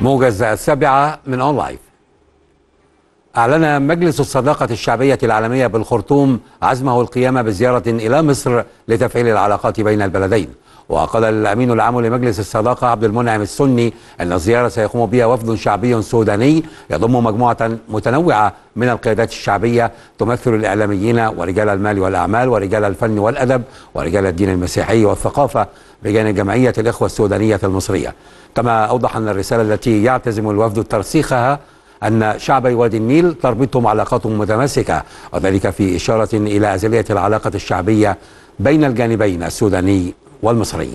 موجز السابعة من أون لايف أعلن مجلس الصداقة الشعبية العالمية بالخرطوم عزمه القيام بزيارة إلى مصر لتفعيل العلاقات بين البلدين. وقال الأمين العام لمجلس الصداقة عبد المنعم السني أن الزيارة سيقوم بها وفد شعبي سوداني يضم مجموعة متنوعة من القيادات الشعبية تمثل الإعلاميين ورجال المال والأعمال ورجال الفن والأدب ورجال الدين المسيحي والثقافة بجانب جمعية الإخوة السودانية المصرية. كما أوضح أن الرسالة التي يعتزم الوفد ترسيخها أن شعبي وادي النيل تربطهم علاقات متماسكة وذلك في إشارة إلى أزلية العلاقة الشعبية بين الجانبين السوداني والمصري